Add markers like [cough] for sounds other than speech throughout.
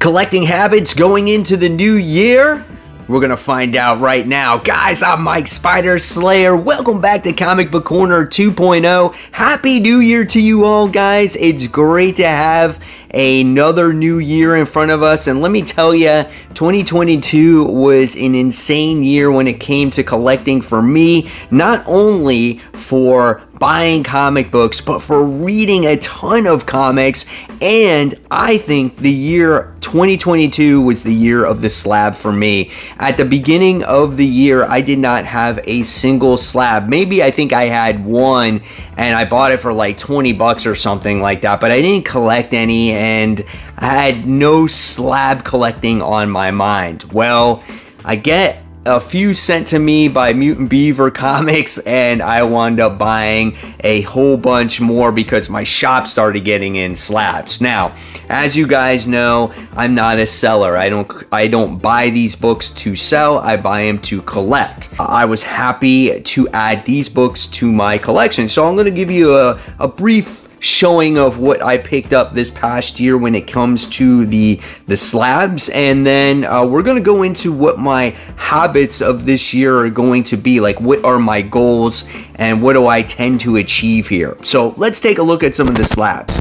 Collecting habits going into the new year? We're gonna find out right now. Guys, I'm Mike Spider Slayer. Welcome back to Comic Book Corner 2.0. Happy New Year to you all, guys. It's great to have another new year in front of us. And let me tell you, 2022 was an insane year when it came to collecting for me, not only for buying comic books, but for reading a ton of comics. And I think the year 2022 was the year of the slab for me. At the beginning of the year, I did not have a single slab. Maybe I think I had one and I bought it for like 20 bucks or something like that, but I didn't collect any and I had no slab collecting on my mind. Well, I get a few sent to me by Mutant Beaver [laughs] Comics, and I wound up buying a whole bunch more because my shop started getting in slabs. Now, as you guys know, I'm not a seller. I don't I don't buy these books to sell. I buy them to collect. I was happy to add these books to my collection, so I'm going to give you a, a brief showing of what I picked up this past year when it comes to the the slabs. And then uh, we're gonna go into what my habits of this year are going to be. Like what are my goals and what do I tend to achieve here? So let's take a look at some of the slabs.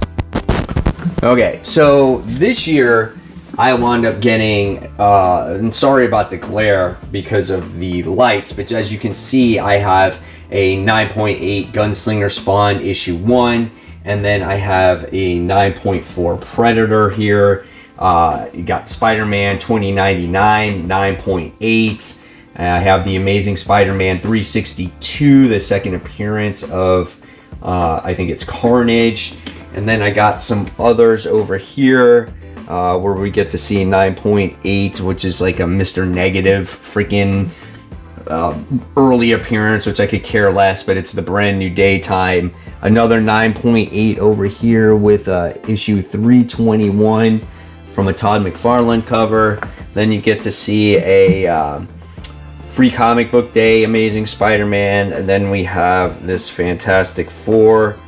Okay so this year I wound up getting, uh, and sorry about the glare because of the lights, but as you can see, I have a 9.8 Gunslinger Spawn issue 1, and then I have a 9.4 Predator here. Uh, you got Spider-Man 2099, 9.8. I have the Amazing Spider-Man 362, the second appearance of, uh, I think it's Carnage. And then I got some others over here uh, where we get to see 9.8, which is like a Mr. Negative freaking uh, early appearance, which I could care less, but it's the brand new daytime Another 9.8 over here with uh, issue 321 from a Todd McFarlane cover. Then you get to see a uh, free comic book day, Amazing Spider-Man. And then we have this Fantastic Four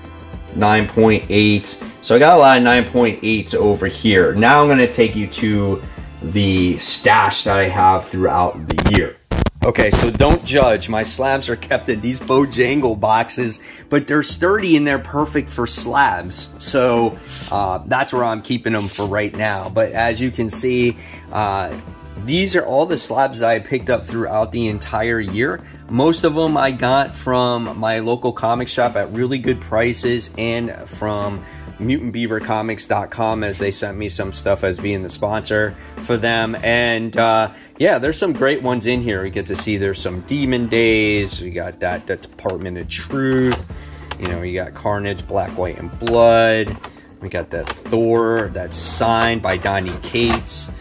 9.8. So I got a lot of 9.8s over here. Now I'm going to take you to the stash that I have throughout the year. Okay, so don't judge. My slabs are kept in these Bojangle boxes, but they're sturdy and they're perfect for slabs. So uh, that's where I'm keeping them for right now. But as you can see, uh, these are all the slabs that I picked up throughout the entire year. Most of them I got from my local comic shop at really good prices and from mutantbeavercomics.com as they sent me some stuff as being the sponsor for them. And uh, yeah, there's some great ones in here. We get to see there's some Demon Days. We got that, that Department of Truth. You know, you got Carnage, Black, White, and Blood. We got that Thor that's signed by Donny Cates.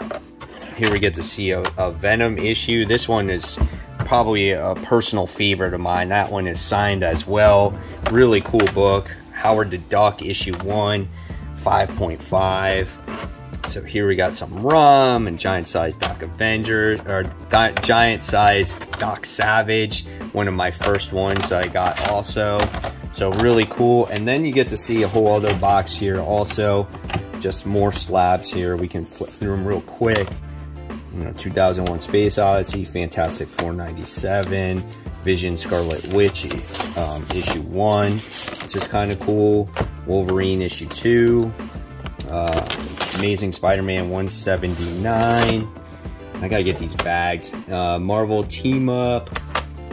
Uh, here we get to see a, a Venom issue. This one is probably a personal favorite of mine. That one is signed as well. Really cool book. Howard the Duck, issue 1, 5.5. So here we got some Rom and giant size Doc Avengers, or giant size Doc Savage, one of my first ones I got also. So really cool. And then you get to see a whole other box here also. Just more slabs here. We can flip through them real quick. You know, 2001 Space Odyssey, Fantastic 497, Vision Scarlet Witch, um, issue 1 which is kind of cool. Wolverine issue 2. Uh, Amazing Spider-Man 179. I gotta get these bagged. Uh, Marvel Team Up.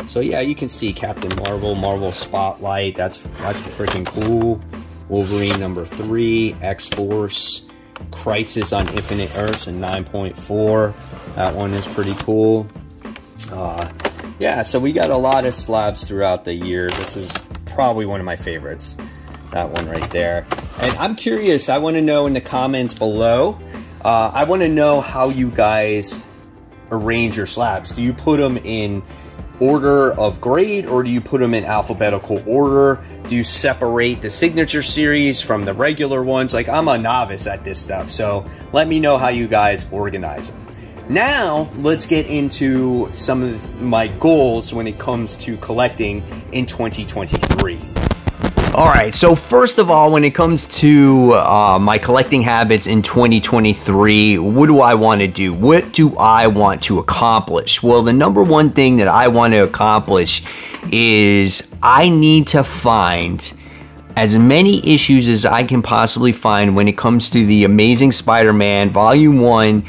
So yeah, you can see Captain Marvel, Marvel Spotlight. That's that's freaking cool. Wolverine number 3. X-Force. Crisis on Infinite Earths and 9.4. That one is pretty cool. Uh, yeah, so we got a lot of slabs throughout the year. This is probably one of my favorites. That one right there. And I'm curious, I want to know in the comments below, uh, I want to know how you guys arrange your slabs. Do you put them in order of grade or do you put them in alphabetical order? Do you separate the signature series from the regular ones? Like I'm a novice at this stuff, so let me know how you guys organize them. Now, let's get into some of my goals when it comes to collecting in 2023. All right, so first of all, when it comes to uh, my collecting habits in 2023, what do I want to do? What do I want to accomplish? Well, the number one thing that I want to accomplish is I need to find as many issues as I can possibly find when it comes to the Amazing Spider Man Volume 1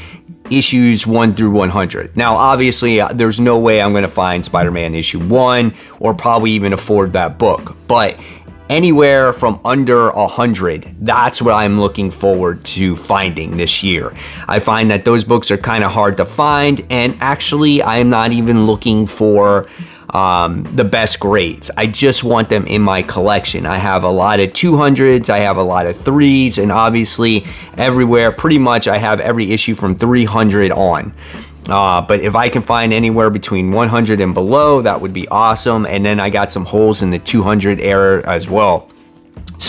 issues 1 through 100. Now, obviously, uh, there's no way I'm going to find Spider Man issue 1 or probably even afford that book, but anywhere from under 100 that's what i'm looking forward to finding this year i find that those books are kind of hard to find and actually i'm not even looking for um, the best grades. I just want them in my collection. I have a lot of 200s, I have a lot of threes, and obviously everywhere, pretty much I have every issue from 300 on. Uh, but if I can find anywhere between 100 and below, that would be awesome. And then I got some holes in the 200 error as well.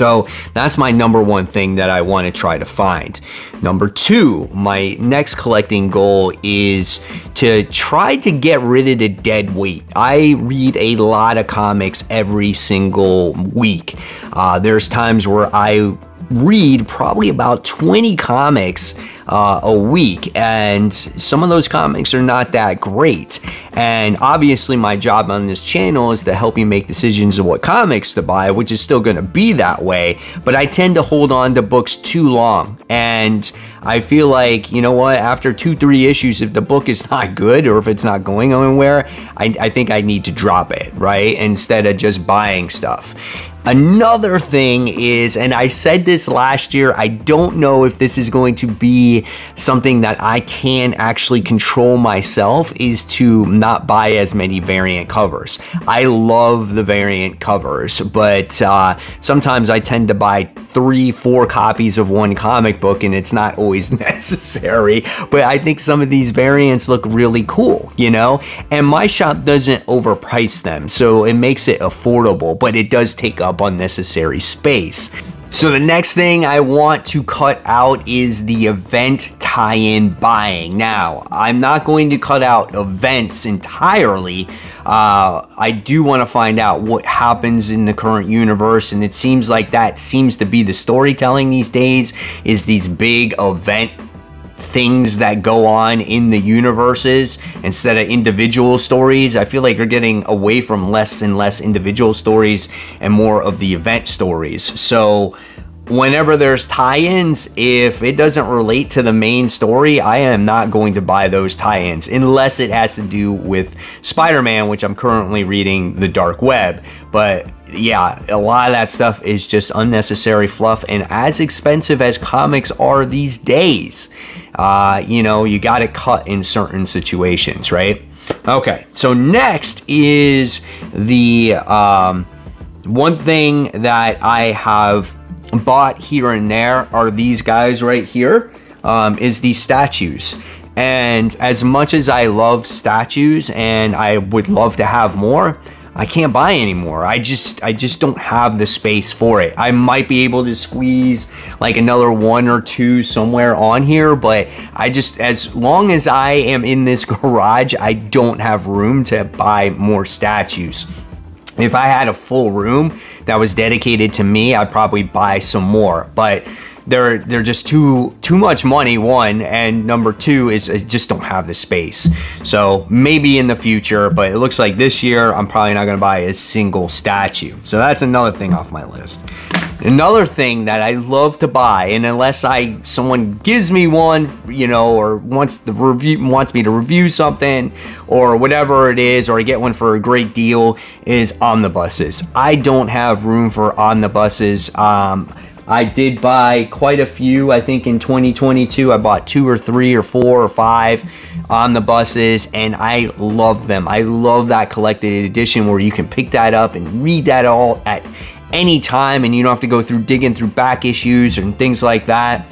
So that's my number one thing that I want to try to find. Number two, my next collecting goal is to try to get rid of the dead weight. I read a lot of comics every single week. Uh, there's times where I read probably about 20 comics uh, a week, and some of those comics are not that great. And obviously, my job on this channel is to help you make decisions of what comics to buy, which is still going to be that way. But I tend to hold on to books too long, and I feel like you know what? After two, three issues, if the book is [laughs] not good or if it's not going anywhere, I, I think I need to drop it, right? Instead of just buying stuff. Another thing is, and I said this last year, I don't know if this is going to be something that I can actually control myself, is to not buy as many variant covers. I love the variant covers, but uh, sometimes I tend to buy three, four copies of one comic book, and it's not always [laughs] necessary. But I think some of these variants look really cool, you know? And my shop doesn't overprice them, so it makes it affordable, but it does take up up unnecessary space. So the next thing I want to cut out is the event tie-in buying. Now, I'm not going to cut out events entirely. Uh, I do want to find out what happens in the current universe, and it seems like that seems to be the storytelling these days, is these big event things that go on in the universes instead of individual stories. I feel like they're getting away from less and less individual stories and more of the event stories. So whenever there's tie-ins, if it doesn't relate to the main story, I am not going to buy those tie-ins unless it has to do with Spider-Man, which I'm currently reading The Dark Web. But yeah, a lot of that stuff is just unnecessary fluff and as expensive as comics are these days uh, you know, you got to cut in certain situations, right? Okay, so next is the um, one thing that I have bought here and there are these guys right here. Um, is these statues. And as much as I love statues and I would love to have more, I can't buy anymore. I just I just don't have the space for it. I might be able to squeeze like another one or two somewhere on here, but I just as long as I am in this [laughs] garage, I don't have room to buy more statues. If I had a full room that was dedicated to me, I'd probably buy some more. But they're they're just too too much money one and number two is I just don't have the space so maybe in the future but it looks like this year I'm probably not gonna buy a single statue so that's another thing off my list Another thing that I love to buy, and unless I someone gives me one, you know, or wants the review wants me to review something, or whatever it is, or I get one for a great deal, is omnibuses. I don't have room for omnibuses. Um, I did buy quite a few. I think in 2022, I bought two or three or four or five omnibuses, and I love them. I love that collected edition where you can pick that up and read that all at any time, and you don't have to go through digging through back issues and things like that.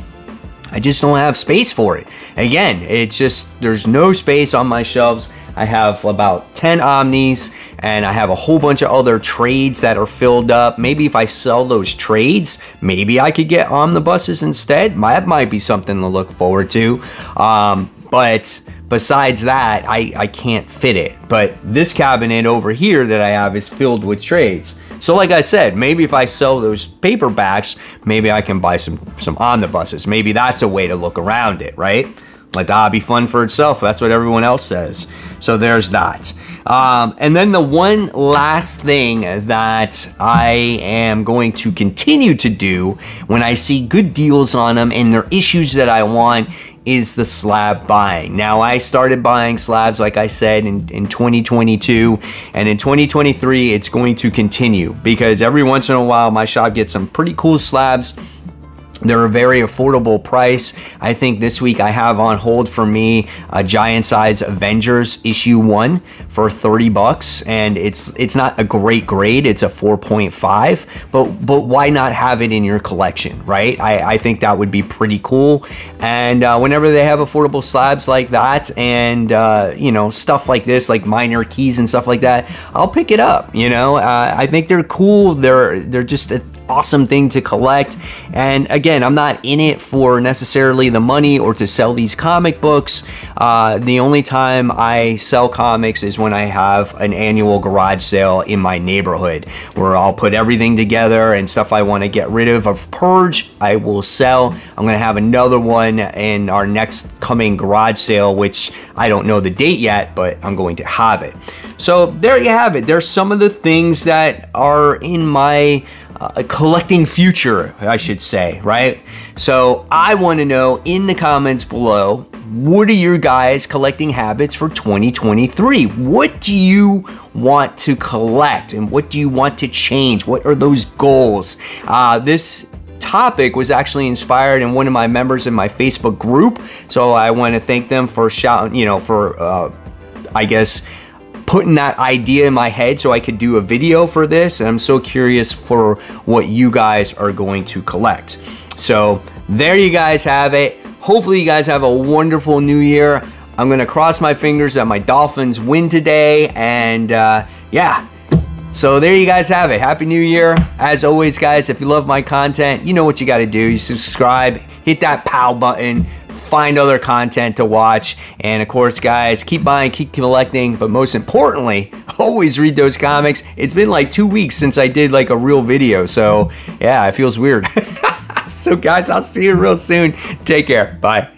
I just don't have space for it. Again, it's just, there's no space on my shelves. I have about 10 Omnis and I have a whole bunch of other trades that are filled up. Maybe if I sell those trades, maybe I could get omnibuses instead. That might be something to look forward to. Um, but besides that, I, I can't fit it. But this cabinet over here that I have is filled with trades. So like I said, maybe if I sell those paperbacks, maybe I can buy some some omnibuses. Maybe that's a way to look around it, right? Let the hobby fund for itself. That's what everyone else says. So there's that. Um, and then the one last thing that I am going to continue to do when I see good deals on them and they're issues that I want is the slab buying. Now, I started buying slabs, like I said, in, in 2022, and in 2023, it's going to continue because every once in a while, my shop gets some pretty cool slabs they're a very affordable price. I think this week I have on hold for me a giant size Avengers issue one for 30 bucks. And it's it's not a great grade, it's a 4.5, but but why not have it in your collection, right? I, I think that would be pretty cool. And uh, whenever they have affordable slabs like that and uh, you know, stuff like this, like minor keys and stuff like that, I'll pick it up. You know, uh, I think they're cool. They're they're just a awesome thing to collect. And again, I'm not in it for necessarily the money or to sell these comic books. Uh, the only time I sell comics is when I have an annual garage sale in my neighborhood where I'll put everything together and stuff I want to get rid of of Purge, I will sell. I'm going to have another one in our next coming garage sale, which I don't know the date yet, but I'm going to have it. So there you have it. There's some of the things that are in my uh, collecting future, I should say, right? So I want to know in the comments below, what are your guys' collecting habits for 2023? What do you want to collect and what do you want to change? What are those goals? Uh, this topic was actually inspired in one of my members in my Facebook group. So I want to thank them for shouting, you know, for, uh, I guess, putting that idea in my head so I could do a video for this. And I'm so curious for what you guys are going to collect. So there you guys have it. Hopefully you guys have a wonderful new year. I'm to cross my fingers that my Dolphins win today. And uh, yeah. So there you guys have it. Happy New Year. As always, guys, if you love my content, you know what you got to do. You subscribe, hit that POW button, find other content to watch. And of course, guys, keep buying, keep collecting, but most importantly, [laughs] always read those comics. It's been like two weeks since I did like a real video. So yeah, it feels weird. [laughs] so guys, I'll see you real soon. Take care. Bye.